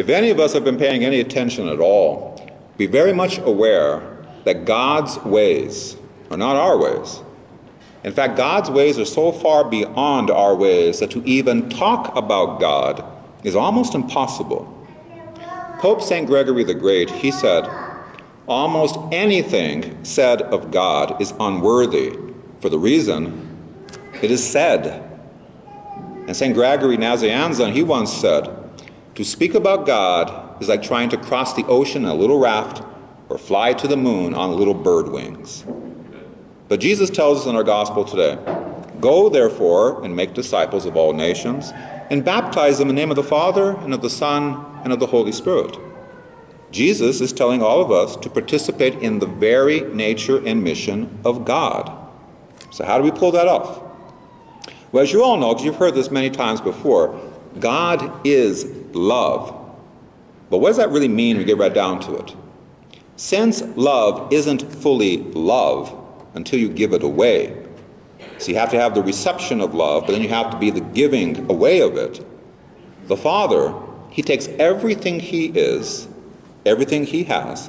If any of us have been paying any attention at all, be very much aware that God's ways are not our ways. In fact, God's ways are so far beyond our ways that to even talk about God is almost impossible. Pope St. Gregory the Great, he said, almost anything said of God is unworthy for the reason it is said. And St. Gregory Nazianzen, he once said, to speak about God is like trying to cross the ocean in a little raft or fly to the moon on little bird wings. But Jesus tells us in our gospel today Go therefore and make disciples of all nations and baptize them in the name of the Father and of the Son and of the Holy Spirit. Jesus is telling all of us to participate in the very nature and mission of God. So, how do we pull that off? Well, as you all know, because you've heard this many times before, God is love. But what does that really mean when we get right down to it? Since love isn't fully love until you give it away, so you have to have the reception of love, but then you have to be the giving away of it. The Father, He takes everything He is, everything He has,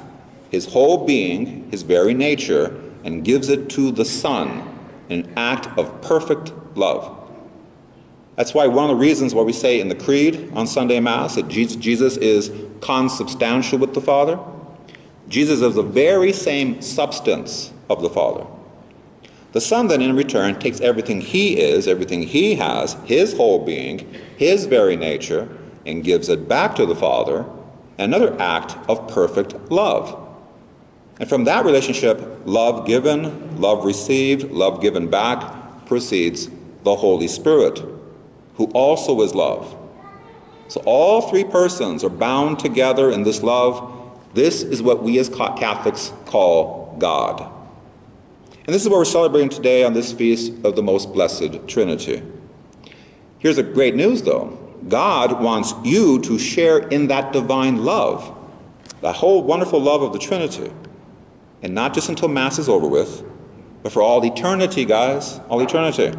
His whole being, His very nature, and gives it to the Son in an act of perfect love. That's why one of the reasons why we say in the Creed on Sunday Mass that Jesus is consubstantial with the Father. Jesus is the very same substance of the Father. The Son then in return takes everything He is, everything He has, His whole being, His very nature, and gives it back to the Father, another act of perfect love. And from that relationship, love given, love received, love given back, proceeds the Holy Spirit who also is love. So all three persons are bound together in this love. This is what we as Catholics call God. And this is what we're celebrating today on this feast of the most blessed Trinity. Here's the great news though God wants you to share in that divine love, the whole wonderful love of the Trinity. And not just until Mass is over with, but for all eternity, guys, all eternity.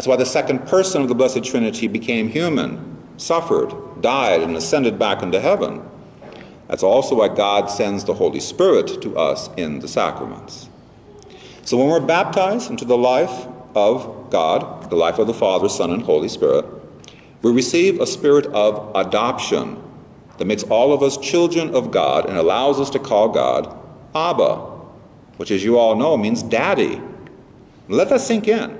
That's why the second person of the Blessed Trinity became human, suffered, died, and ascended back into heaven. That's also why God sends the Holy Spirit to us in the sacraments. So when we're baptized into the life of God, the life of the Father, Son, and Holy Spirit, we receive a spirit of adoption that makes all of us children of God and allows us to call God Abba, which, as you all know, means daddy. Let that sink in.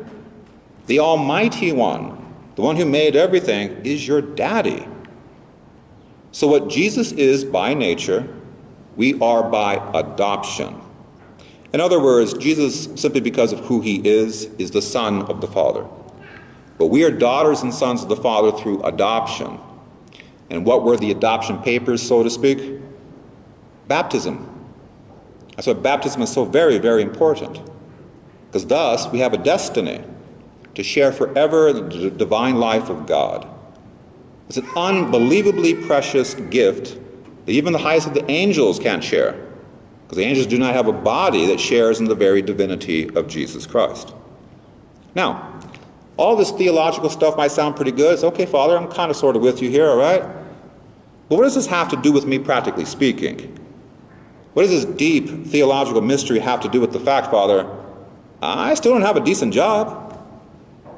The Almighty One, the one who made everything, is your daddy. So, what Jesus is by nature, we are by adoption. In other words, Jesus, simply because of who he is, is the Son of the Father. But we are daughters and sons of the Father through adoption. And what were the adoption papers, so to speak? Baptism. That's why baptism is so very, very important. Because thus we have a destiny to share forever the divine life of God. It's an unbelievably precious gift that even the highest of the angels can't share, because the angels do not have a body that shares in the very divinity of Jesus Christ. Now, all this theological stuff might sound pretty good. It's okay, Father, I'm kind of sort of with you here, all right? But what does this have to do with me practically speaking? What does this deep theological mystery have to do with the fact, Father, I still don't have a decent job?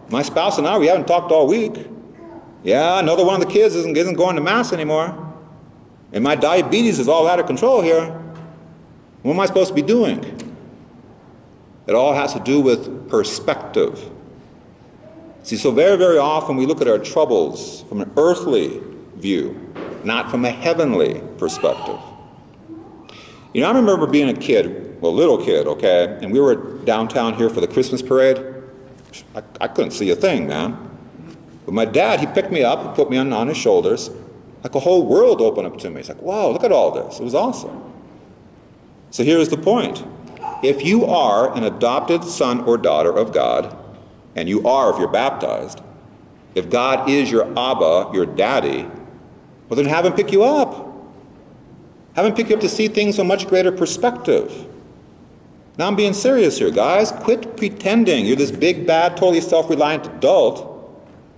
My spouse and I, we haven't talked all week. Yeah, another one of the kids isn't, isn't going to Mass anymore. And my diabetes is all out of control here. What am I supposed to be doing? It all has to do with perspective. See, so very, very often we look at our troubles from an earthly view, not from a heavenly perspective. You know, I remember being a kid, well, a little kid, okay, and we were downtown here for the Christmas parade. I, I couldn't see a thing, man. But my dad, he picked me up and put me on, on his shoulders. Like a whole world opened up to me. He's like, wow, look at all this. It was awesome. So here's the point. If you are an adopted son or daughter of God, and you are if you're baptized, if God is your Abba, your daddy, well, then have him pick you up. Have him pick you up to see things from much greater perspective. Now I'm being serious here, guys. Quit pretending you're this big, bad, totally self reliant adult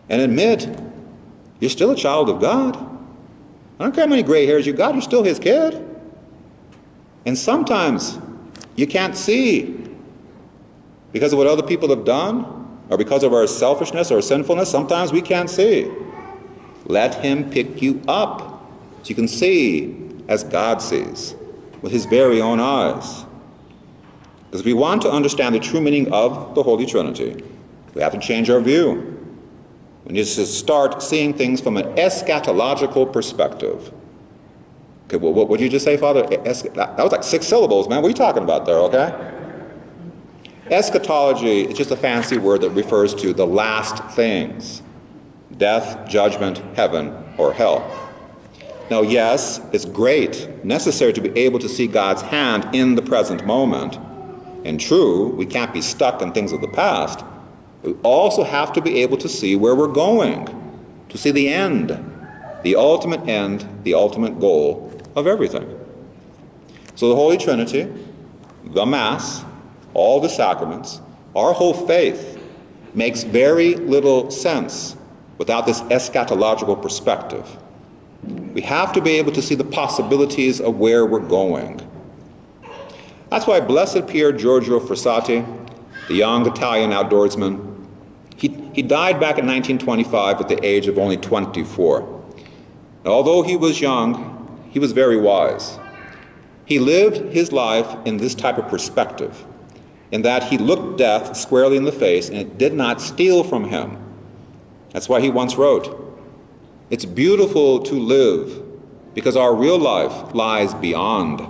and admit you're still a child of God. I don't care how many gray hairs you got, you're still his kid. And sometimes you can't see because of what other people have done or because of our selfishness or sinfulness. Sometimes we can't see. Let him pick you up so you can see as God sees with his very own eyes. Because if we want to understand the true meaning of the Holy Trinity, we have to change our view. We need to start seeing things from an eschatological perspective. Okay, well, what, did you just say, Father? Es- that was like six syllables, man. What are you talking about there, okay? Eschatology is just a fancy word that refers to the last things death, judgment, heaven, or hell. Now, yes, it's great, necessary to be able to see God's hand in the present moment. And true, we can't be stuck in things of the past. We also have to be able to see where we're going, to see the end, the ultimate end, the ultimate goal of everything. So, the Holy Trinity, the Mass, all the sacraments, our whole faith makes very little sense without this eschatological perspective. We have to be able to see the possibilities of where we're going. That's why Blessed Pier Giorgio Frassati, the young Italian outdoorsman, he, he died back in 1925 at the age of only 24. Now, although he was young, he was very wise. He lived his life in this type of perspective, in that he looked death squarely in the face and it did not steal from him. That's why he once wrote, It's beautiful to live because our real life lies beyond.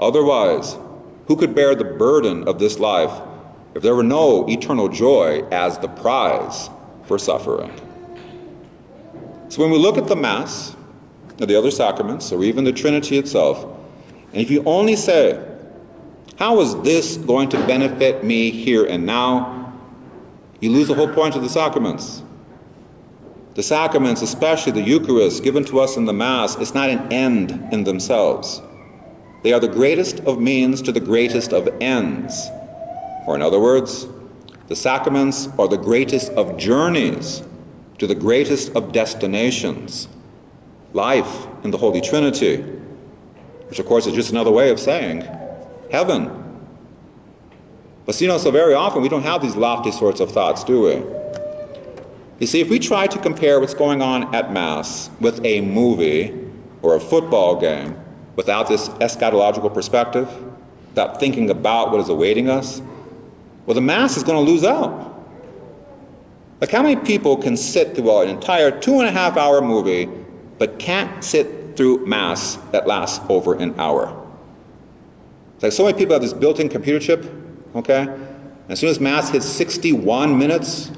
Otherwise, who could bear the burden of this life if there were no eternal joy as the prize for suffering. So when we look at the Mass, or the other sacraments, or even the Trinity itself, and if you only say, How is this going to benefit me here and now? you lose the whole point of the sacraments. The sacraments, especially the Eucharist given to us in the Mass, is not an end in themselves. They are the greatest of means to the greatest of ends. Or, in other words, the sacraments are the greatest of journeys to the greatest of destinations. Life in the Holy Trinity, which, of course, is just another way of saying heaven. But you know, so very often we don't have these lofty sorts of thoughts, do we? You see, if we try to compare what's going on at Mass with a movie or a football game without this eschatological perspective, without thinking about what is awaiting us, well, the Mass is going to lose out. Like, how many people can sit through an entire two and a half hour movie but can't sit through Mass that lasts over an hour? It's like so many people have this built in computer chip, okay? And as soon as Mass hits 61 minutes,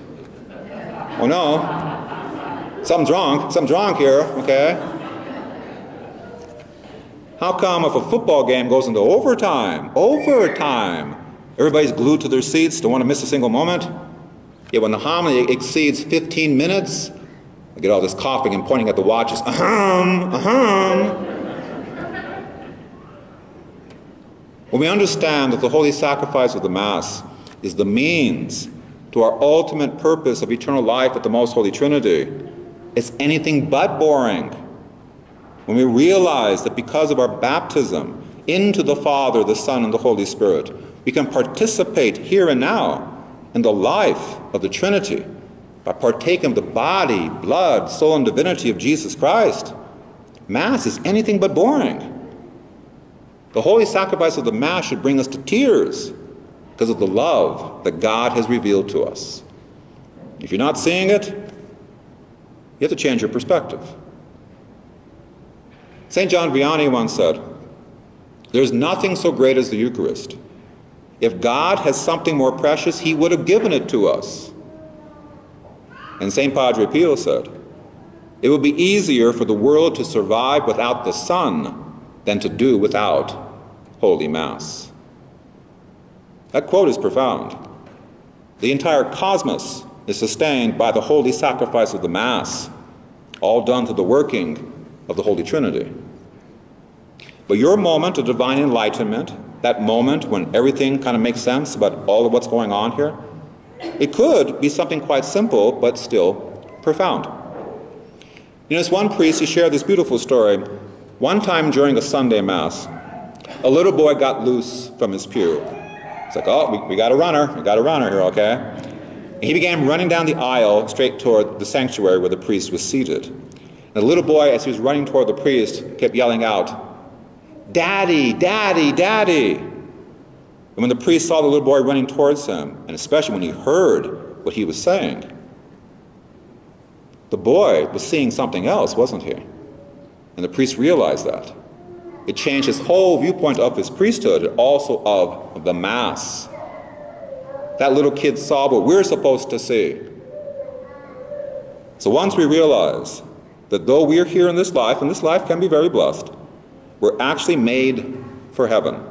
oh no, something's wrong, something's wrong here, okay? How come if a football game goes into overtime, overtime, Everybody's glued to their seats, don't want to miss a single moment. Yet when the homily exceeds 15 minutes, I get all this coughing and pointing at the watches. Ahem, ahem. When we understand that the holy sacrifice of the Mass is the means to our ultimate purpose of eternal life at the Most Holy Trinity, it's anything but boring. When we realize that because of our baptism into the Father, the Son, and the Holy Spirit, we can participate here and now in the life of the Trinity by partaking of the body, blood, soul, and divinity of Jesus Christ. Mass is anything but boring. The holy sacrifice of the Mass should bring us to tears because of the love that God has revealed to us. If you're not seeing it, you have to change your perspective. St. John Vianney once said, There's nothing so great as the Eucharist. If God has something more precious, He would have given it to us. And St. Padre Pio said, It would be easier for the world to survive without the sun than to do without Holy Mass. That quote is profound. The entire cosmos is sustained by the holy sacrifice of the Mass, all done through the working of the Holy Trinity. But your moment of divine enlightenment that moment when everything kind of makes sense about all of what's going on here, it could be something quite simple but still profound. You know, this one priest, he shared this beautiful story. One time during a Sunday Mass, a little boy got loose from his pew. It's like, oh, we, we got a runner. We got a runner here, okay? And he began running down the aisle straight toward the sanctuary where the priest was seated. And the little boy, as he was running toward the priest, kept yelling out, Daddy, Daddy, Daddy. And when the priest saw the little boy running towards him, and especially when he heard what he was saying, the boy was seeing something else, wasn't he? And the priest realized that. It changed his whole viewpoint of his priesthood and also of the Mass. That little kid saw what we're supposed to see. So once we realize that though we're here in this life, and this life can be very blessed, we're actually made for heaven.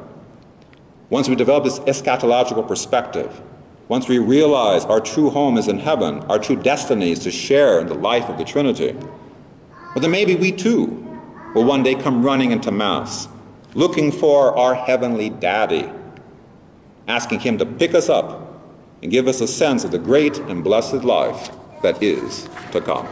Once we develop this eschatological perspective, once we realize our true home is in heaven, our true destiny is to share in the life of the Trinity, well, then maybe we too will one day come running into Mass, looking for our heavenly daddy, asking him to pick us up and give us a sense of the great and blessed life that is to come.